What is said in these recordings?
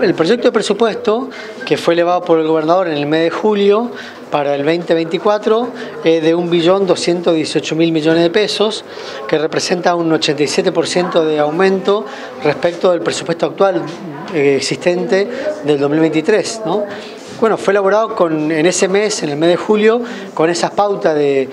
El proyecto de presupuesto que fue elevado por el gobernador en el mes de julio para el 2024 es de 1.218.000 millones de pesos, que representa un 87% de aumento respecto del presupuesto actual eh, existente del 2023. ¿no? Bueno, fue elaborado con, en ese mes, en el mes de julio, con esas pautas de,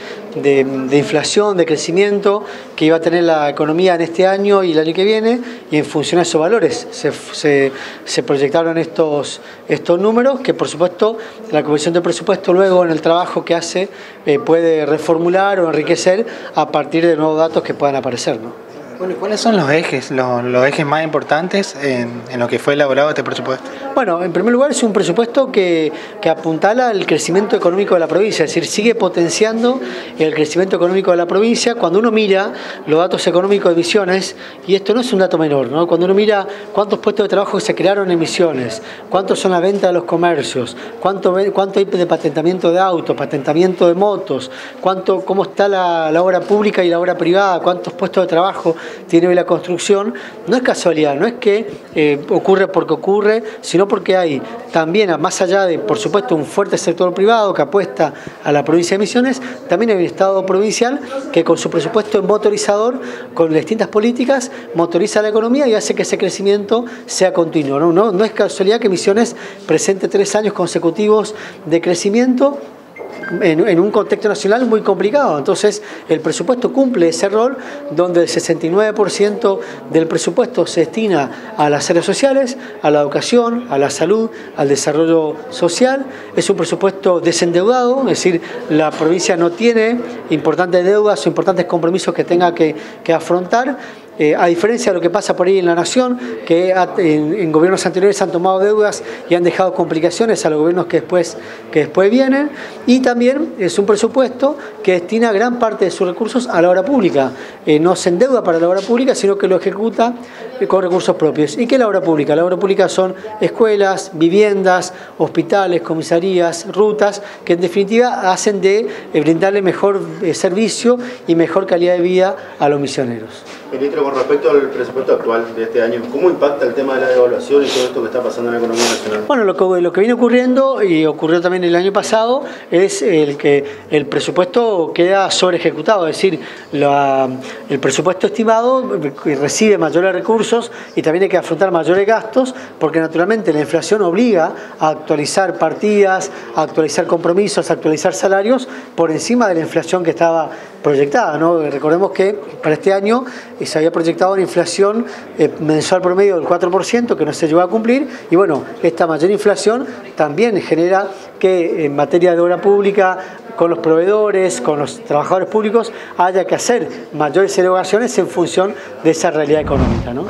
inflación, de crecimiento que iba a tener la economía en este año y el año que viene, y en función a esos valores se, proyectaron estos, estos números que, por supuesto, la Comisión de Presupuesto luego en el trabajo que hace eh, puede reformular o enriquecer a partir de nuevos datos que puedan aparecer. ¿no? Bueno, ¿cuáles son los ejes, los, ejes más importantes en, lo que fue elaborado este presupuesto? Bueno, en primer lugar es un presupuesto que, que apuntala al crecimiento económico de la provincia, es decir, sigue potenciando el crecimiento económico de la provincia. Cuando uno mira los datos económicos de Misiones, y esto no es un dato menor, ¿no? cuando uno mira cuántos puestos de trabajo se crearon en Misiones, cuántos son la venta de los comercios, cuánto, cuánto hay de patentamiento de autos, patentamiento de motos, cuánto, cómo está la, la obra pública y la obra privada, cuántos puestos de trabajo tiene hoy la construcción, no es casualidad, no es que eh, ocurre porque ocurre, sino porque hay también, más allá de, por supuesto, un fuerte sector privado que apuesta a la provincia de Misiones, también hay un Estado provincial que con su presupuesto motorizador, con distintas políticas, motoriza la economía y hace que ese crecimiento sea continuo. No, no, no es casualidad que Misiones presente tres años consecutivos de crecimiento en, un contexto nacional muy complicado. Entonces, el presupuesto cumple ese rol donde el 69% del presupuesto se destina a las áreas sociales, a la educación, a la salud, al desarrollo social. Es un presupuesto desendeudado, es decir, la provincia no tiene importantes deudas o importantes compromisos que tenga que, que afrontar eh, a diferencia de lo que pasa por ahí en la Nación, que en, gobiernos anteriores han tomado deudas y han dejado complicaciones a los gobiernos que después, que después vienen, y también es un presupuesto que destina gran parte de sus recursos a la obra pública. Eh, no se endeuda para la obra pública, sino que lo ejecuta eh, con recursos propios. ¿Y qué es la obra pública? La obra pública son escuelas, viviendas, hospitales, comisarías, rutas, que en definitiva hacen de brindarle mejor servicio y mejor calidad de vida a los misioneros. Ministro, con respecto al presupuesto actual de este año, ¿cómo impacta el tema de la devaluación y todo esto que está pasando en la economía nacional? Bueno, lo que, viene ocurriendo y ocurrió también el año pasado es el que el presupuesto queda sobre ejecutado, es decir, el presupuesto estimado recibe mayores recursos y también hay que afrontar mayores gastos porque naturalmente la inflación obliga a actualizar partidas, a actualizar compromisos, a actualizar salarios por encima de la inflación que estaba proyectada. ¿no? Recordemos que para este año eh, se había proyectado una inflación eh, mensual promedio del 4%, que no se llegó a cumplir, y bueno, esta mayor inflación también genera que en materia de obra pública, con los proveedores, con los trabajadores públicos, haya que hacer mayores erogaciones en función de esa realidad económica. ¿no?